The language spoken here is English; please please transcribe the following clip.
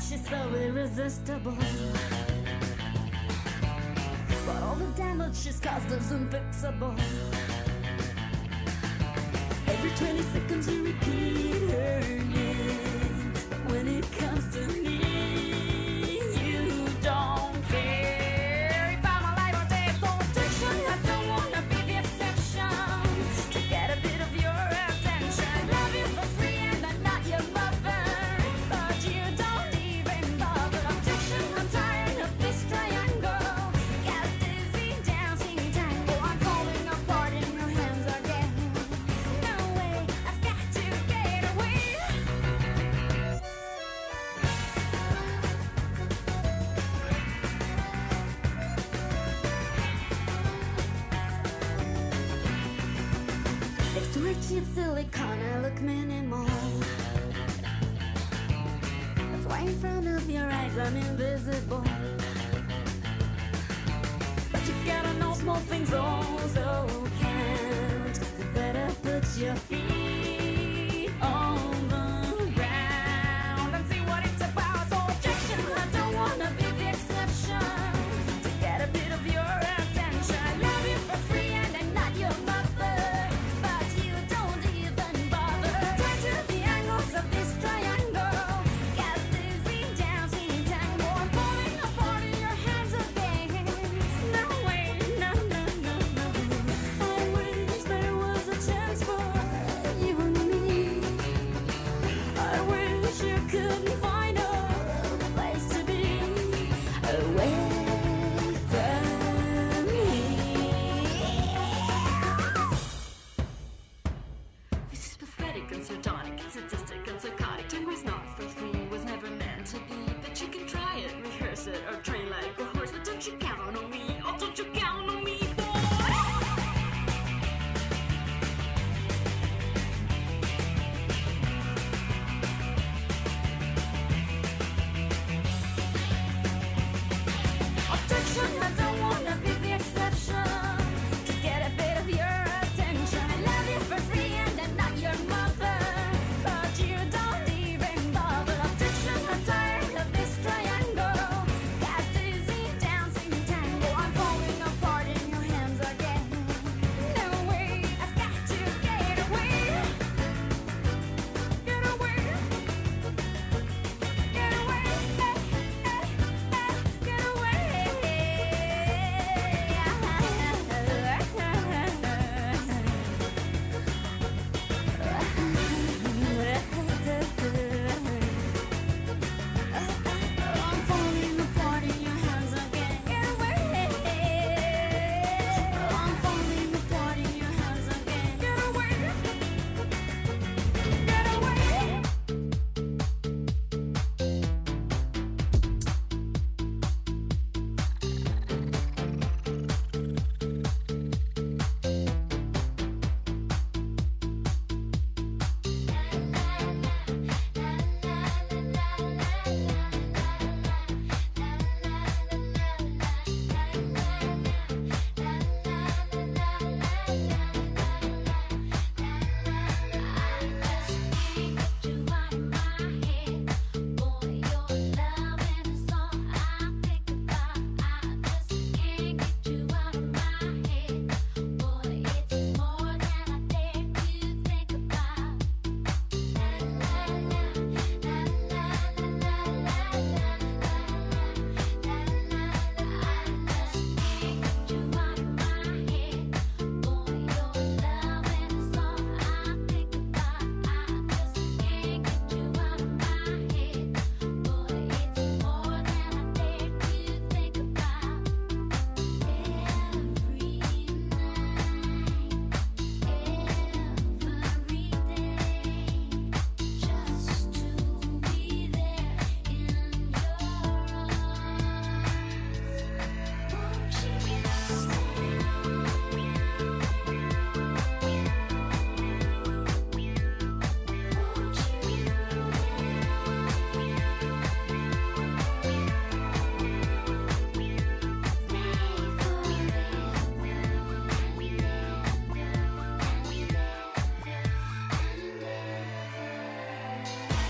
she's so irresistible. But all the damage she's caused is unfixable. Every 20 seconds you repeat cheap silicone, I look minimal. That's why in front of your eyes I'm invisible. But you gotta know small things also count. You better put your feet it, or